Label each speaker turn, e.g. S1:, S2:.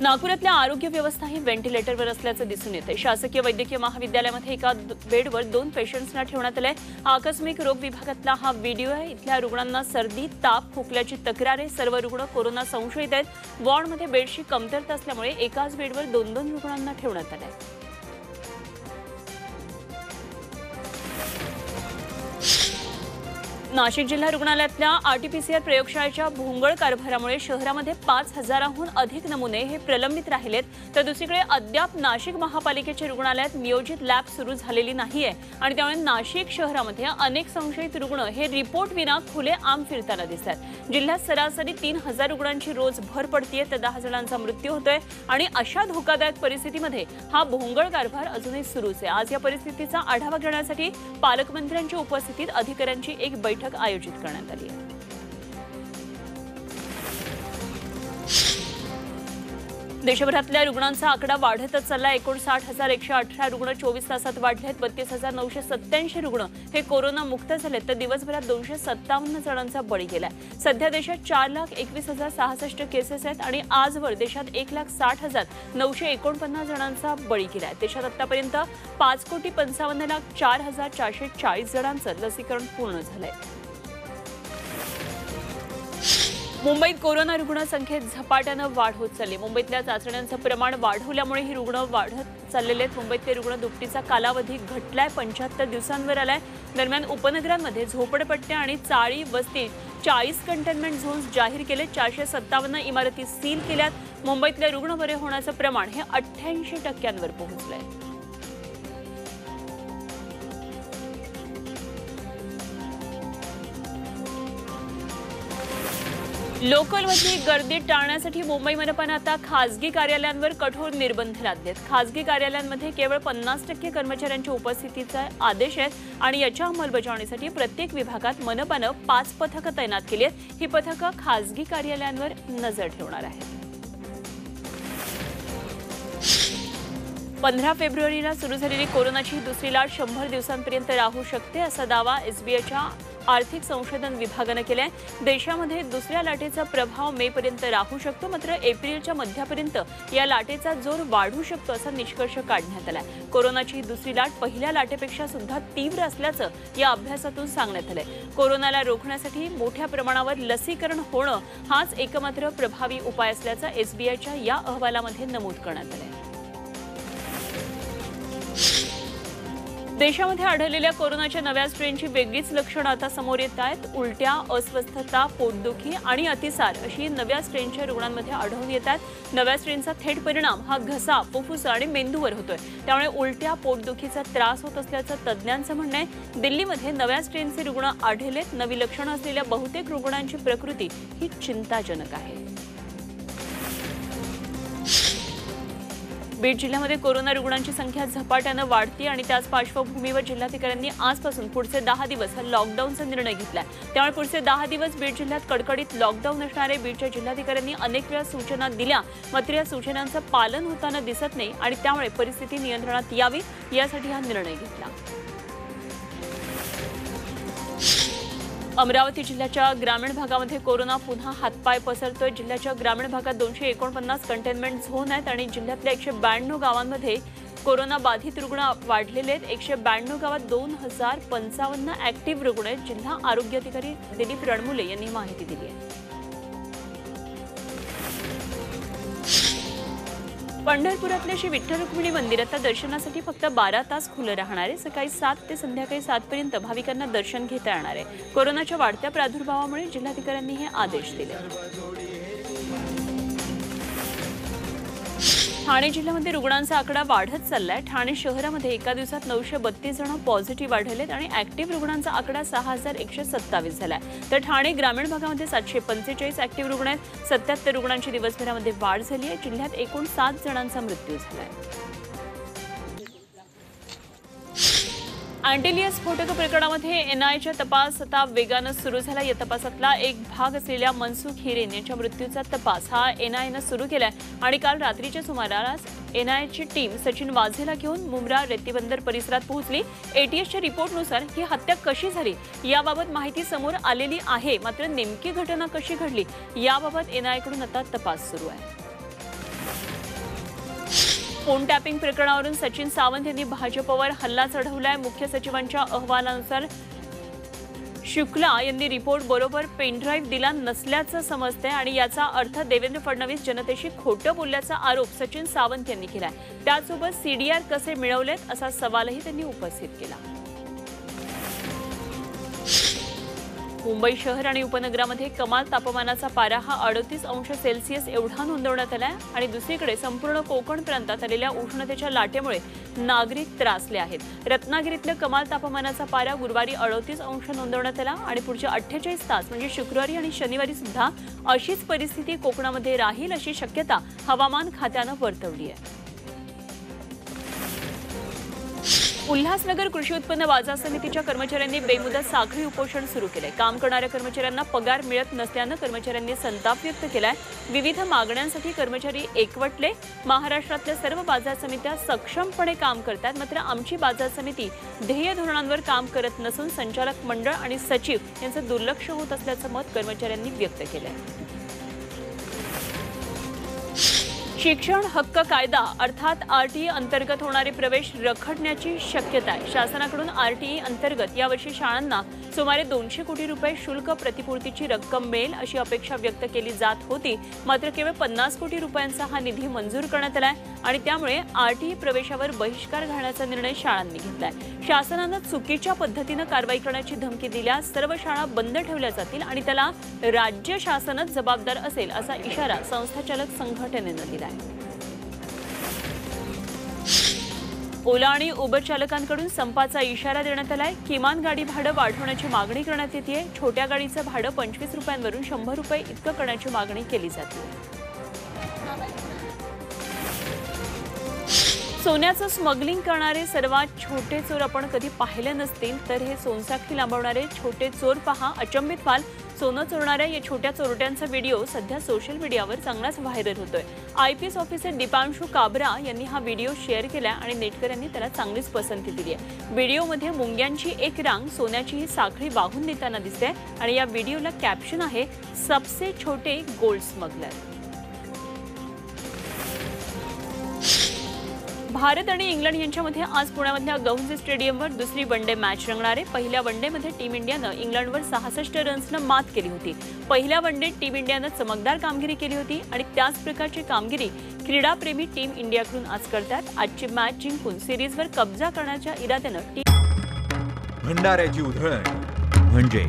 S1: नागपुरातल्या आरोग्य व्यवस्था ही व्हेंटिलेटरवर असल्याचं दिसून येते शासकीय वैद्यकीय महाविद्यालयामध्ये एका द- बेडवर दोन पेशंट्सना ठेवण्यात आलंय. आकस्मिक रोग विभागातला हा व्हिडिओ आहे. इथल्या रुग्णांना सर्दी ताप खोकल्याची तक्रार आहे सर्व रुग्ण कोरोना संशयित आहेत. वॉर्डमध्ये बेडची कमतरता असल्यामुळे एकाच बेडवर दोन दोन रुग्णांना ठेवण्यात आलंय. नाशिक जिल्हा रुग्णालयातल्या आरटीपीसीआर प्रयोगशाळेच्या भोंगळ कारभारामुळे शहरामध्ये पाच हजाराहून अधिक नमुने हे प्रलंबित राहिलेत. तर दुसरीकडे अद्याप नाशिक महापालिकेच्या रुग्णालयात नियोजित लॅब सुरू झालेली नाहीये आणि त्यामुळे नाशिक शहरामध्ये अनेक संशयित रुग्ण हे रिपोर्ट विना खुले आम फिरताना दिसतात. जिल्ह्यात सरासरी तीन हजार रुग्णांची रोज भर पडतीये तर दहा जणांचा मृत्यू होतोय आणि अशा धोकादायक परिस्थितीमध्ये हा भोंगळ कारभार अजूनही सुरूच आहे. आज या परिस्थितीचा आढावा घेण्यासाठी पालकमंत्र्यांच्या उपस्थितीत अधिकाऱ्यांची एक बैठक बैठक आयोजित करण्यात आली आहे. देशभरातल्या रुग्णांचा आकडा वाढतच चालला एकोणसाठ हजार एकशे अठरा रुग्ण चोवीस तासात वाढले आहेत बत्तीस हजार नऊशे सत्त्याऐंशी रुग्ण हे कोरोना मुक्त झालेत. तर दिवसभरात दोनशे सत्तावन्न जणांचा बळी गेलाय. सध्या देशात चार लाख एकवीस हजार सहासष्ट केसेस आहेत आणि आजवर देशात एक लाख साठ हजार नऊशे एकोणपन्नास जणांचा बळी गेलाय. देशात आतापर्यंत पाच कोटी पंचावन्न लाख चार हजार चारशे चाळीस जणांचं लसीकरण पूर्ण झालंय. मुंबईत कोरोना रुग्णसंख्येत झपाट्यानं वाढ होत चालली. मुंबईतल्या चाचण्यांचं प्रमाण वाढवल्यामुळे ही रुग्ण वाढत चाललेले आहेत. मुंबईतले रुग्ण दुपटीचा कालावधी घटलाय पंच्याहत्तर दिवसांवर आलाय. दरम्यान उपनगरांमध्ये झोपडपट्ट्या आणि चाळी वस्ती चाळीस कंटेनमेंट झोन्स जाहीर केले. चारशे सत्तावन्न इमारती सील केल्यात. मुंबईतले रुग्ण बरे होण्याचं प्रमाण हे अठ्ठ्याऐंशी टक्क्यांवर पोहोचलं आहे लोकलमधली गर्दी टाळण्यासाठी मुंबई मनपानं आता खासगी कार्यालयांवर कठोर निर्बंध लादलेत खासगी कार्यालयांमध्ये केवळ पन्नास टक्के कर्मचाऱ्यांच्या उपस्थितीचा आदेश आहेत आणि याच्या अंमलबजावणीसाठी प्रत्येक विभागात मनपानं पाच पथकं तैनात केली आहेत. ही पथकं खासगी कार्यालयांवर नजर ठेवणार आहेत. पंधरा फेब्रुवारीला सुरू झालेली कोरोनाची दुसरी लाट शंभर दिवसांपर्यंत राहू शकते असा दावा एसबीआयच्या आर्थिक संशोधन विभागानं केलाय. देशामध्ये दुसऱ्या लाटेचा प्रभाव मे पर्यंत राहू शकतो मात्र एप्रिलच्या मध्यापर्यंत या लाटेचा जोर वाढू शकतो असा निष्कर्ष काढण्यात आलाय. कोरोनाची दुसरी लाट पहिल्या लाटेपेक्षा सुद्धा तीव्र असल्याचं या अभ्यासातून सांगण्यात आलंय. कोरोनाला रोखण्यासाठी मोठ्या प्रमाणावर लसीकरण होणं हाच एकमात्र प्रभावी उपाय असल्याचं एसबीआयच्या या अहवालामध्ये नमूद करण्यात आलंय. देशामध्ये आढळलेल्या कोरोनाच्या नव्या स्ट्रेनची वेगळीच लक्षणं आता समोर येत आहेत. उलट्या अस्वस्थता पोटदुखी आणि अतिसार अशी नव्या स्ट्रेनच्या रुग्णांमध्ये आढळून येत आहेत. नव्या स्ट्रेनचा थेट परिणाम हा घसा फुफ्फुस आणि मेंदूवर होतोय. त्यामुळे उलट्या पोटदुखीचा त्रास होत असल्याचं तज्ज्ञांचं म्हणणं आहे. दिल्लीमध्ये नव्या स्ट्रेनचे रुग्ण आढळलेत. नवी लक्षणं असलेल्या बहुतेक रुग्णांची प्रकृती ही चिंताजनक आहे. बीड जिल्ह्यामध्ये कोरोना रुग्णांची संख्या झपाट्यानं वाढती आणि त्याच पार्श्वभूमीवर जिल्हाधिकाऱ्यांनी आजपासून पुढचे दहा दिवस हा लॉकडाऊनचा निर्णय घेतला त्यामुळे पुढचे दहा दिवस बीड जिल्ह्यात कडकडीत लॉकडाऊन असणारे बीडच्या जिल्हाधिकाऱ्यांनी अनेक वेळा सूचना दिल्या मात्र या सूचनांचं पालन होताना दिसत नाही आणि त्यामुळे परिस्थिती नियंत्रणात यावी यासाठी हा निर्णय घेतला. अमरावती जिल्ह्याच्या ग्रामीण भागामध्ये कोरोना पुन्हा हातपाय पसरतोय. जिल्ह्याच्या ग्रामीण भागात दोनशे एकोणपन्नास कंटेनमेंट झोन आहेत आणि जिल्ह्यातल्या एकशे ब्याण्णव गावांमध्ये कोरोना बाधित रुग्ण वाढलेले आहेत. एकशे ब्याण्णव गावात दोन हजार पंचावन्न ऍक्टिव्ह रुग्ण आहेत. जिल्हा आरोग्य अधिकारी दिलीप रणमुले यांनी माहिती दिली आहे. पंढरपुरातल्या श्री विठ्ठल रुक्मिणी मंदिर आता दर्शनासाठी फक्त बारा तास खुलं राहणार आहे. सकाळी सात ते संध्याकाळी सातपर्यंत भाविकांना दर्शन घेता येणार आहे. कोरोनाच्या वाढत्या प्रादुर्भावामुळे जिल्हाधिकाऱ्यांनी हे आदेश दिले. ठाणे जिल्ह्यामध्ये रुग्णांचा आकडा वाढत चाललाय. ठाणे शहरामध्ये एका दिवसात नऊशे बत्तीस जण पॉझिटिव्ह आढळलेत आणि ऍक्टिव्ह रुग्णांचा आकडा सहा हजार एकशे सत्तावीस झालाय. तर ठाणे ग्रामीण भागामध्ये सातशे पंचेचाळीस ऍक्टिव्ह रुग्ण आहेत. सत्याहत्तर रुग्णांची दिवसभरामध्ये वाढ झाली आहे. जिल्ह्यात एकूण सात जणांचा मृत्यू झालाय. अँटेलिया स्फोटक प्रकरणामध्ये एनआयच्या तपास आता वेगानं सुरू झाला. या तपासातला एक भाग असलेल्या मनसुख हिरेन यांच्या मृत्यूचा तपास हा एनआयनं सुरू केलाय. आणि काल रात्रीच्या सुमारास एनआयची टीम सचिन वाझेला घेऊन मुंब्रा रेतीबंदर परिसरात पोहोचली. एटीएसच्या रिपोर्टनुसार ही हत्या कशी झाली याबाबत माहिती समोर आलेली आहे. मात्र नेमकी घटना कशी घडली याबाबत एनआयकडून आता तपास सुरू आहे. फोन टॅपिंग प्रकरणावरून सचिन सावंत यांनी भाजपवर हल्ला चढवलाय. मुख्य सचिवांच्या अहवालानुसार शुक्ला यांनी रिपोर्ट बरोबर पेनड्राईव्ह दिला नसल्याचं समजतंय आणि याचा अर्थ देवेंद्र फडणवीस जनतेशी खोटं बोलल्याचा आरोप सचिन सावंत यांनी केलाय. त्यासोबत सीडीआर कसे मिळवलेत असा सवालही त्यांनी उपस्थित केला. मुंबई शहर आणि उपनगरामध्ये कमाल तापमानाचा पारा हा अडतीस अंश सेल्सिअस एवढा नोंदवण्यात आलाय आणि दुसरीकडे संपूर्ण कोकण प्रांतात आलेल्या उष्णतेच्या लाटेमुळे नागरिक त्रासले आहेत. रत्नागिरीतल्या कमाल तापमानाचा पारा गुरुवारी अडतीस अंश नोंदवण्यात आला आणि पुढच्या अठ्ठेचाळीस तास म्हणजे शुक्रवारी आणि शनिवारी सुद्धा अशीच परिस्थिती कोकणामध्ये राहील अशी शक्यता हवामान खात्यानं वर्तवली आहे. उल्हासनगर कृषी उत्पन्न बाजार समितीच्या कर्मचाऱ्यांनी बेमुदत साखळी उपोषण सुरू केलंय. काम करणाऱ्या कर्मचाऱ्यांना पगार मिळत नसल्यानं कर्मचाऱ्यांनी संताप व्यक्त केलाय. विविध मागण्यांसाठी कर्मचारी एकवटले. महाराष्ट्रातल्या सर्व बाजार समित्या सक्षमपणे काम करतात. मात्र आमची बाजार समिती ध्येय धोरणांवर काम करत नसून संचालक मंडळ आणि सचिव यांचं दुर्लक्ष होत असल्याचं मत कर्मचाऱ्यांनी व्यक्त केलंय. शिक्षण हक्क कायदा अर्थात आर टी ई अंतर्गत होणारे प्रवेश रखडण्याची शक्यता आहे. शासनाकडून आर टी ई अंतर्गत यावर्षी शाळांना सुमारे दोनशे कोटी रुपये शुल्क प्रतिपूर्तीची रक्कम मिळेल अशी अपेक्षा व्यक्त केली जात होती. मात्र केवळ पन्नास कोटी रुपयांचा हा निधी मंजूर करण्यात आलाय आणि त्यामुळे आरटीई प्रवेशावर बहिष्कार घालण्याचा निर्णय शाळांनी घेतलाय. शासनानं चुकीच्या पद्धतीनं कारवाई करण्याची धमकी दिल्यास सर्व शाळा बंद ठेवल्या जातील आणि त्याला राज्य शासनच जबाबदार असेल असा इशारा संस्थाचालक संघटनेनं दिला आहे ओला आणि उबर चालकांकडून संपाचा इशारा देण्यात आलाय. किमान गाडी भाडं वाढवण्याची मागणी करण्यात येते छोट्या गाडीचं भाडं पंचवीस रुपयांवरून शंभर रुपये इतकं करण्याची मागणी केली जाते. सोन्याचं स्मगलिंग करणारे सर्वात छोटे चोर आपण कधी पाहिले नसतील तर हे सोनसाखी लांबवणारे छोटे चोर पहा. अचंबित व्हाल सोनं चोरणाऱ्या या छोट्या चोरट्यांचा व्हिडिओ सध्या सोशल मीडियावर चांगलाच व्हायरल होतोय. I P S officer Dipanshu Kabra यांनी हा व्हिडिओ शेअर केला आणि नेटकऱ्यांनी त्याला चांगलीच पसंती दिली आहे. व्हिडिओमध्ये मुंग्यांची एक रांग सोन्याची ही साखळी वाहून नेताना दिसते आणि या व्हिडिओला कॅप्शन आहे सबसे छोटे गोल्ड स्मगलर भारत आणि इंग्लंड यांच्यामध्ये आज पुण्यामधल्या गहुंजे स्टेडियमवर दुसरी वनडे मॅच रंगणार आहे. पहिल्या वनडेमध्ये टीम इंडियानं इंग्लंडवर सहासष्ट रन्सनं मात केली होती. पहिल्या वनडेत टीम इंडियानं चमकदार कामगिरी केली होती आणि त्याच प्रकारची कामगिरी क्रीडाप्रेमी टीम इंडियाकडून आज करतात. आजची मॅच जिंकून सिरीजवर कब्जा करण्याच्या इराद्यानं टीम
S2: भंडाऱ्याची उधळण. म्हणजे?